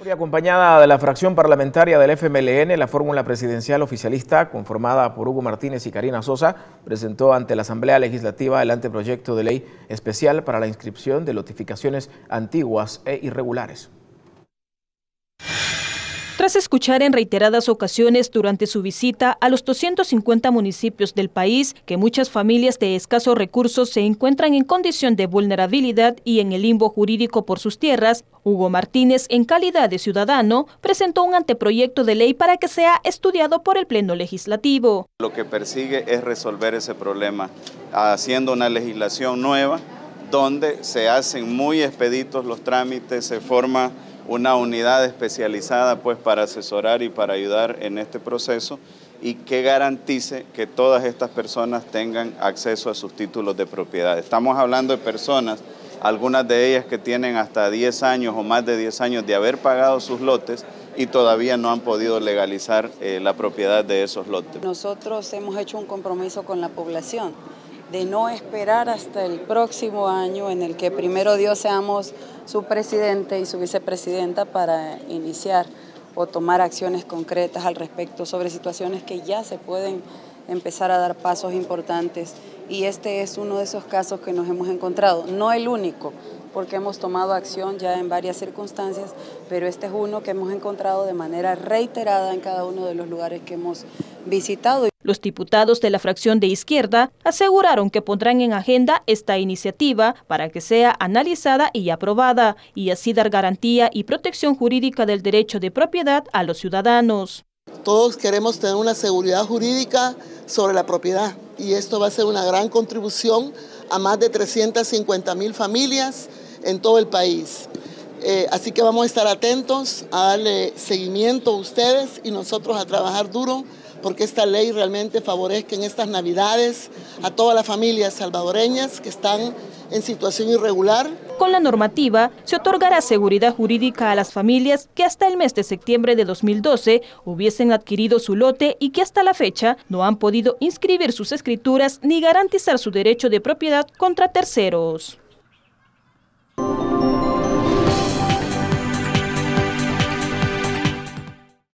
Muy acompañada de la fracción parlamentaria del FMLN, la fórmula presidencial oficialista, conformada por Hugo Martínez y Karina Sosa, presentó ante la Asamblea Legislativa el anteproyecto de ley especial para la inscripción de notificaciones antiguas e irregulares. Tras escuchar en reiteradas ocasiones durante su visita a los 250 municipios del país que muchas familias de escasos recursos se encuentran en condición de vulnerabilidad y en el limbo jurídico por sus tierras, Hugo Martínez, en calidad de ciudadano, presentó un anteproyecto de ley para que sea estudiado por el Pleno Legislativo. Lo que persigue es resolver ese problema haciendo una legislación nueva donde se hacen muy expeditos los trámites, se forma una unidad especializada pues para asesorar y para ayudar en este proceso y que garantice que todas estas personas tengan acceso a sus títulos de propiedad. Estamos hablando de personas, algunas de ellas que tienen hasta 10 años o más de 10 años de haber pagado sus lotes y todavía no han podido legalizar eh, la propiedad de esos lotes. Nosotros hemos hecho un compromiso con la población de no esperar hasta el próximo año en el que primero Dios seamos su presidente y su vicepresidenta para iniciar o tomar acciones concretas al respecto sobre situaciones que ya se pueden empezar a dar pasos importantes y este es uno de esos casos que nos hemos encontrado, no el único, porque hemos tomado acción ya en varias circunstancias, pero este es uno que hemos encontrado de manera reiterada en cada uno de los lugares que hemos visitado. Los diputados de la fracción de izquierda aseguraron que pondrán en agenda esta iniciativa para que sea analizada y aprobada y así dar garantía y protección jurídica del derecho de propiedad a los ciudadanos. Todos queremos tener una seguridad jurídica sobre la propiedad y esto va a ser una gran contribución a más de 350 mil familias en todo el país. Eh, así que vamos a estar atentos a darle seguimiento a ustedes y nosotros a trabajar duro porque esta ley realmente favorezca en estas navidades a todas las familias salvadoreñas que están en situación irregular. Con la normativa se otorgará seguridad jurídica a las familias que hasta el mes de septiembre de 2012 hubiesen adquirido su lote y que hasta la fecha no han podido inscribir sus escrituras ni garantizar su derecho de propiedad contra terceros.